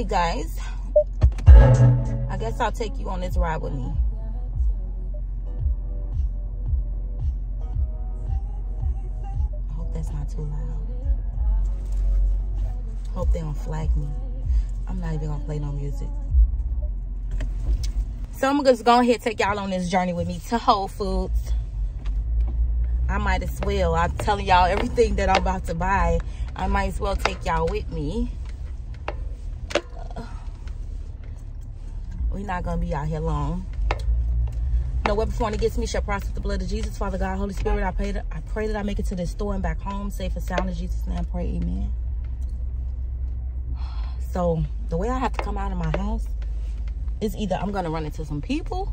Okay, guys. I guess I'll take you on this ride with me. I hope that's not too loud. Hope they don't flag me. I'm not even gonna play no music. So I'm gonna just go ahead take y'all on this journey with me to Whole Foods. I might as well. I'm telling y'all everything that I'm about to buy. I might as well take y'all with me. We're not gonna be out here long. No weapon formed against me shall prosper the blood of Jesus. Father God, Holy Spirit, I pray that I pray that I make it to this store and back home safe and sound in Jesus' name. I pray, amen. So the way I have to come out of my house is either I'm gonna run into some people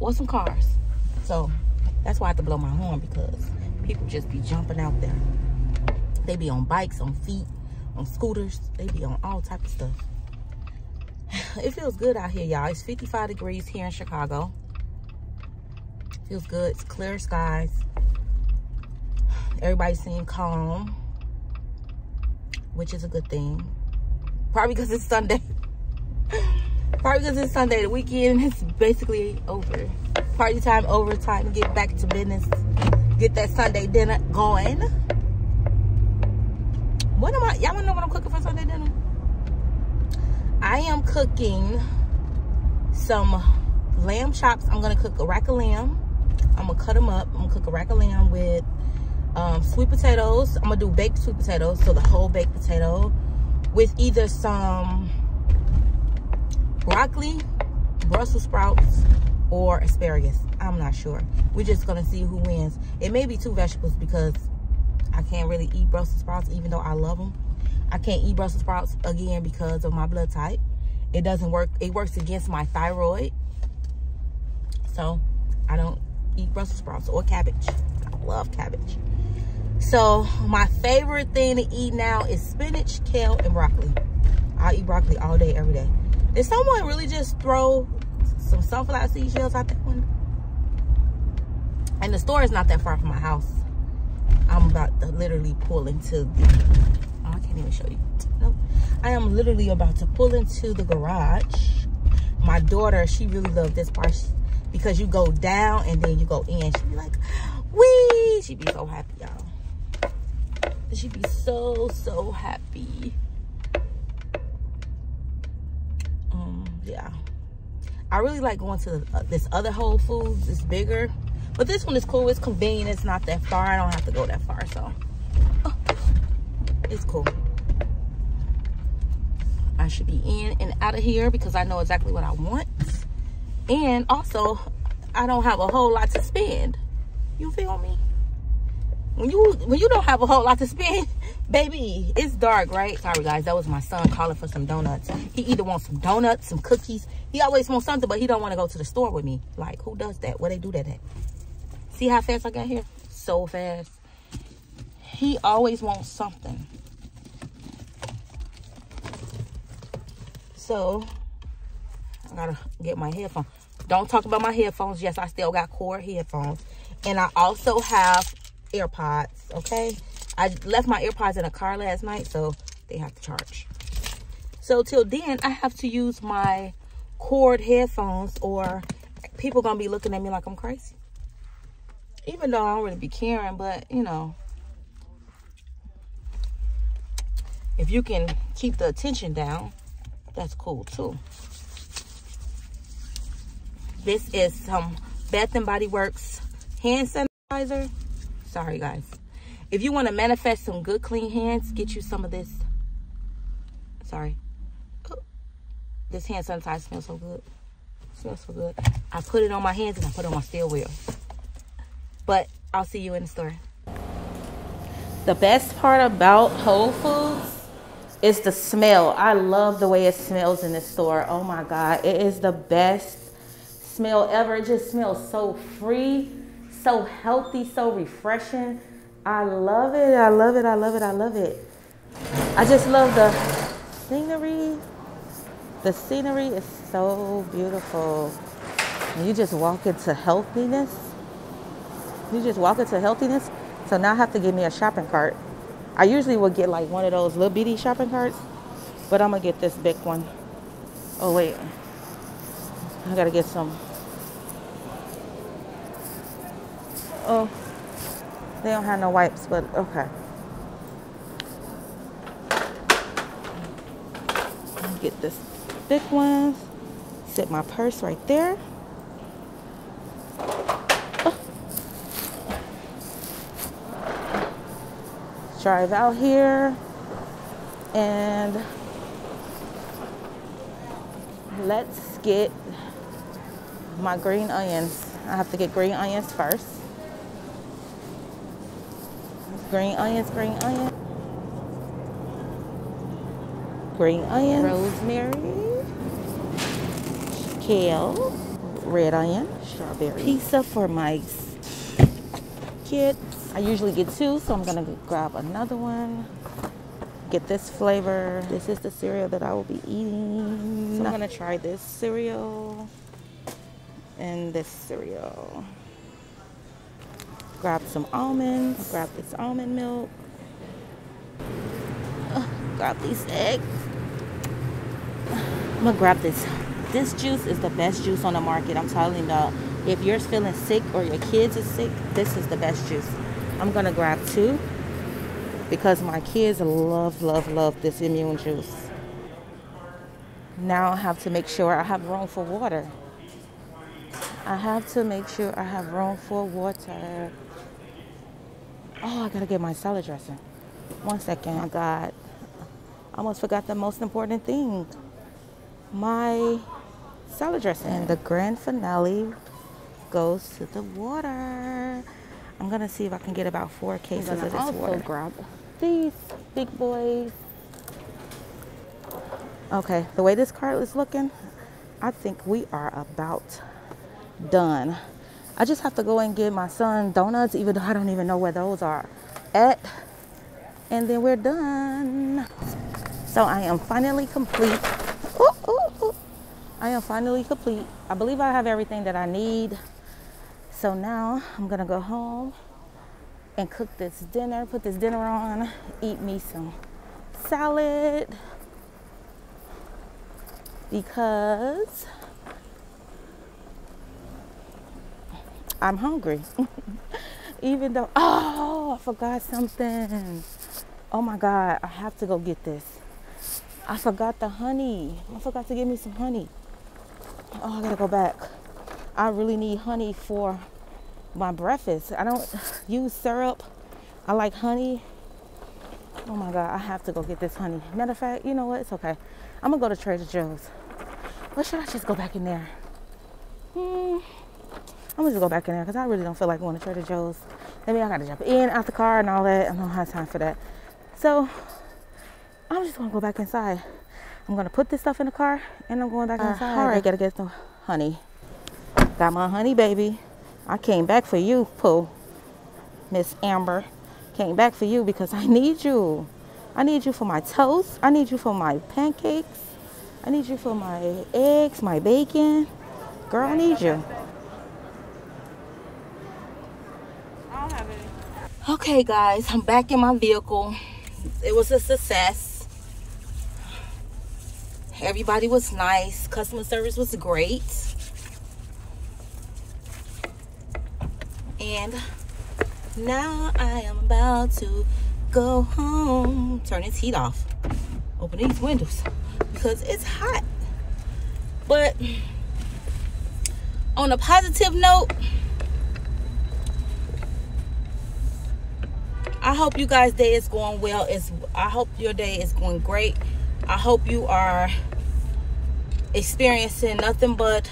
or some cars. So that's why I have to blow my horn because people just be jumping out there. They be on bikes, on feet, on scooters. They be on all type of stuff. It feels good out here, y'all. It's 55 degrees here in Chicago. Feels good. It's clear skies. Everybody seems calm, which is a good thing. Probably because it's Sunday. Probably because it's Sunday. The weekend is basically over. Party time over. Time get back to business. Get that Sunday dinner going. What am I? Y'all want to know what I'm cooking for Sunday dinner? I am cooking some lamb chops. I'm to cook a rack of lamb. I'm to cut them up. I'm to cook a rack of lamb with um, sweet potatoes. I'm to do baked sweet potatoes. So the whole baked potato with either some broccoli, Brussels sprouts, or asparagus. I'm not sure. We're just gonna see who wins. It may be two vegetables because I can't really eat Brussels sprouts even though I love them. I can't eat Brussels sprouts again because of my blood type. It doesn't work. It works against my thyroid. So I don't eat Brussels sprouts or cabbage. I love cabbage. So my favorite thing to eat now is spinach, kale, and broccoli. I eat broccoli all day, every day. Did someone really just throw some sunflower seed shells out that? And the store is not that far from my house. I'm about to literally pull into the, can't even show you. Nope. I am literally about to pull into the garage. My daughter, she really loved this part because you go down and then you go in. She'd be like, wee! She'd be so happy, y'all. She'd be so, so happy. yeah i really like going to uh, this other whole foods it's bigger but this one is cool it's convenient it's not that far i don't have to go that far so oh, it's cool i should be in and out of here because i know exactly what i want. And also i don't have a whole lot to spend. You feel me? When you when you don't have a whole lot to spend baby it's dark right? Sorry guys that was my son calling for some donuts. He either wants some donuts some cookies. He always wants something but he don't want to go to the store with me. Like who does that? Where they do that at? See how fast i got here? So fast. He always wants something so i gotta get my headphones don't talk about my headphones yes i still got cord headphones and i also have AirPods, okay? I left my AirPods in a car last night, so they have to charge. So till then, I have to use my cord headphones or people gonna be looking at me like I'm crazy. Even though I don't really be caring, but you know, if you can keep the attention down, that's cool too. This is some Bath and Body Works hand sanitizer. Sorry, guys. If you want to manifest some good, clean hands, get you some of this. Sorry. This hand sanitizer smells so good. Smells so good. I put it on my hands and I put it on my steel wheel. But I'll see you in the store. The best part about Whole Foods is the smell. I love the way it smells in this store. Oh my God. It is the best smell ever. It just smells so free so healthy, so refreshing. I love it. I love it. I love it. I love it. I just love the scenery. The scenery is so beautiful. And you just walk into healthiness. You just walk into healthiness. So now I have to give me a shopping cart. I usually would get like one of those little bitty shopping carts. But I'm gonna get this big one. Oh wait. I gotta get some. Oh, they don't have no wipes, but okay. Get this big one. Sit my purse right there. Drive out here and let's get my green onions. I have to get green onions first. Green onions, green onion. Green onion. Rosemary. Kale. Red onion. Strawberry. Pizza for my kids. I usually get two, so I'm gonna grab another one. Get this flavor. This is the cereal that I will be eating. So I'm gonna try this cereal and this cereal. Grab some almonds. Grab this almond milk. Uh, grab these eggs. I'm gonna grab this. This juice is the best juice on the market. I'm telling you, if you're feeling sick or your kids are sick, this is the best juice. I'm gonna grab two because my kids love, love, love this immune juice. Now I have to make sure I have room for water. I have to make sure I have room for water. Oh, I gotta get my salad dressing. One second, I got, I almost forgot the most important thing. My salad dressing. And the grand finale goes to the water. I'm gonna see if I can get about four cases of this also water. grab these big boys. Okay, the way this cart is looking, I think we are about done. I just have to go and get my son donuts, even though I don't even know where those are at. And then we're done. So I am finally complete. Ooh, ooh, ooh. I am finally complete. I believe I have everything that I need. So now I'm gonna go home and cook this dinner, put this dinner on, eat me some salad because I'm hungry. Even though, oh, I forgot something. Oh my God, I have to go get this. I forgot the honey. I forgot to get me some honey. Oh, I gotta go back. I really need honey for my breakfast. I don't use syrup. I like honey. Oh my God, I have to go get this honey. Matter of fact, you know what? It's okay. I'm gonna go to Trader Joe's. Or should I just go back in there? Hmm. I'm gonna just go back in there because I really don't feel like going to Trader Joe's. Maybe I gotta jump in, out the car, and all that. I don't have time for that. So I'm just gonna go back inside. I'm gonna put this stuff in the car and I'm going back uh, inside. All right, gotta get some honey. Got my honey, baby. I came back for you, Pooh. Miss Amber. Came back for you because I need you. I need you for my toast. I need you for my pancakes. I need you for my eggs, my bacon. Girl, I need you. Okay, guys, I'm back in my vehicle. It was a success. Everybody was nice. Customer service was great. And now I am about to go home. Turn this heat off. Open these windows because it's hot. But on a positive note, I hope you guys' day is going well. It's I hope your day is going great. I hope you are experiencing nothing but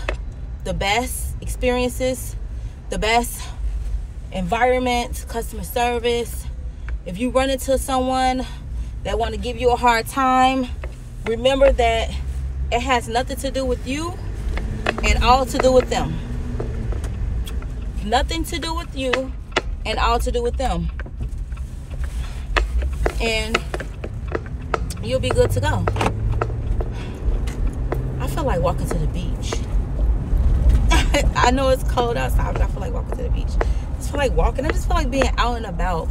the best experiences, the best environment, customer service. If you run into someone that want to give you a hard time, remember that it has nothing to do with you and all to do with them. Nothing to do with you and all to do with them. And you'll be good to go. I feel like walking to the beach. I know it's cold outside, but I feel like walking to the beach feel like walking. I just feel like being out and about.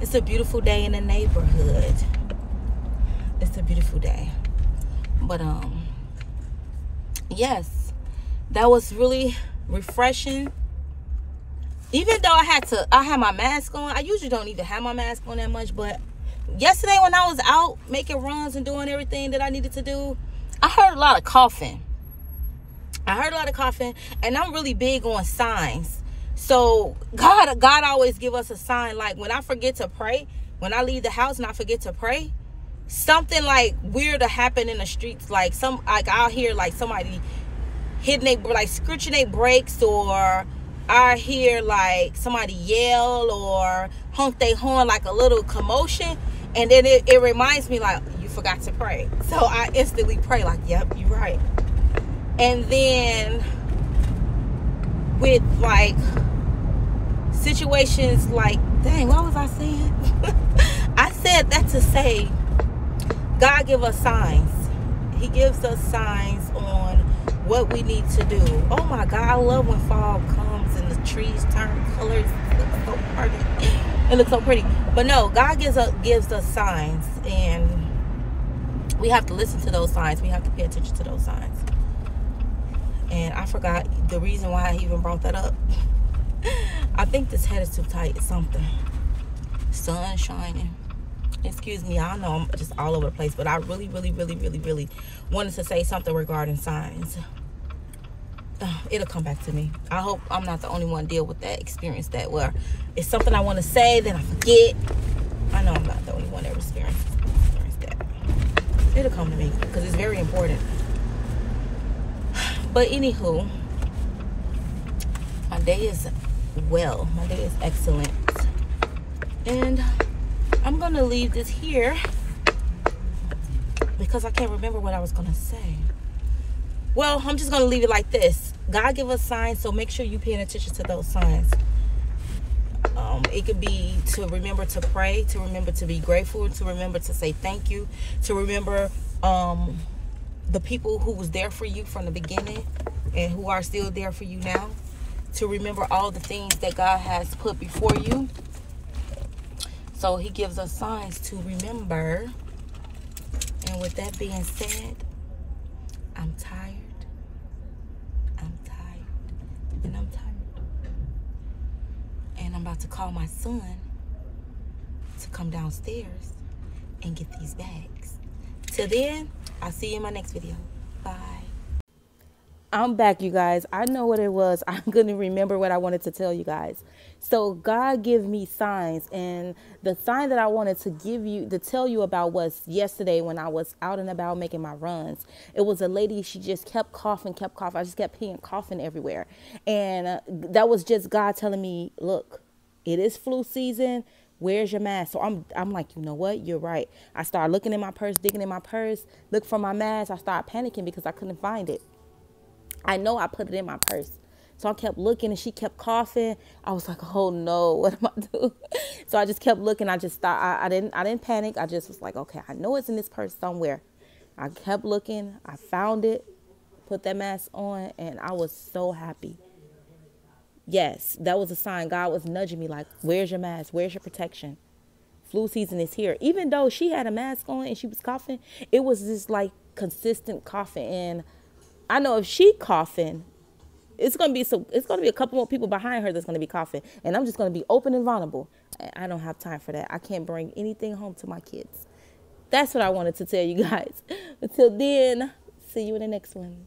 It's a beautiful day in the neighborhood. it's a beautiful day. But um yes, that was really refreshing. Even though I had to I had my mask on. I usually don't even have my mask on that much, but yesterday when I was out making runs and doing everything that I needed to do, I heard a lot of coughing. I heard a lot of coughing, and I'm really big on signs. So God, God always give us a sign. Like when I forget to pray, when I leave the house and I forget to pray, something like weird to happen in the streets. Like some, like I'll hear like somebody hitting they like scratching their brakes, or I hear like somebody yell or honk their horn like a little commotion, and then it, it reminds me like you forgot to pray. So I instantly pray like, "Yep, you're right." And then with like situations like, dang, what was I saying? I said that to say God give us signs. He gives us signs on what we need to do. Oh my God, I love when fall comes and the trees turn colors. It looks so pretty. It looks so pretty. But no, God gives us gives us signs and we have to listen to those signs. We have to pay attention to those signs. And I forgot the reason why I even brought that up. I think this head is too tight. It's something. Sun shining. Excuse me, I know I'm just all over the place, but I really, really, really, really, really wanted to say something regarding signs. Uh, it'll come back to me. I hope I'm not the only one deal with that, experience that, where it's something I want to say, then I forget. I know I'm not the only one experienced, experienced that. It'll come to me because it's very important. But anywho, my day is well. My day is excellent. And I'm going to leave this here because I can't remember what I was going to say. Well, I'm just going to leave it like this. God give us signs, so make sure you paying attention to those signs. Um, it could be to remember to pray, to remember to be grateful, to remember to say thank you, to remember um, the people who was there for you from the beginning and who are still there for you now to remember all the things that God has put before you. So he gives us signs to remember. And with that being said, I'm tired. I'm tired. And I'm tired. And I'm about to call my son to come downstairs and get these bags. Till then, I'll see you in my next video. I'm back, you guys. I know what it was. I'm going to remember what I wanted to tell you guys. So God give me signs, and the sign that I wanted to give you to tell you about was yesterday when I was out and about making my runs. It was a lady. She just kept coughing, kept coughing. I just kept hearing coughing everywhere, and uh, that was just God telling me, "Look, it is flu season where's your mask so i'm i'm like you know what you're right i started looking in my purse digging in my purse look for my mask i started panicking because i couldn't find it i know i put it in my purse so i kept looking and she kept coughing i was like oh no what am i doing so i just kept looking i just thought I, I didn't i didn't panic i just was like okay i know it's in this purse somewhere i kept looking i found it put that mask on and i was so happy yes, that was a sign. God was nudging me like, where's your mask? Where's your protection? Flu season is here. Even though she had a mask on and she was coughing, it was this like consistent coughing. And I know if she coughing, it's gonna be so it's gonna be a couple more people behind her that's gonna be coughing. And I'm just gonna be open and vulnerable. I don't have time for that. I can't bring anything home to my kids. That's what I wanted to tell you guys. Until then, see you in the next one.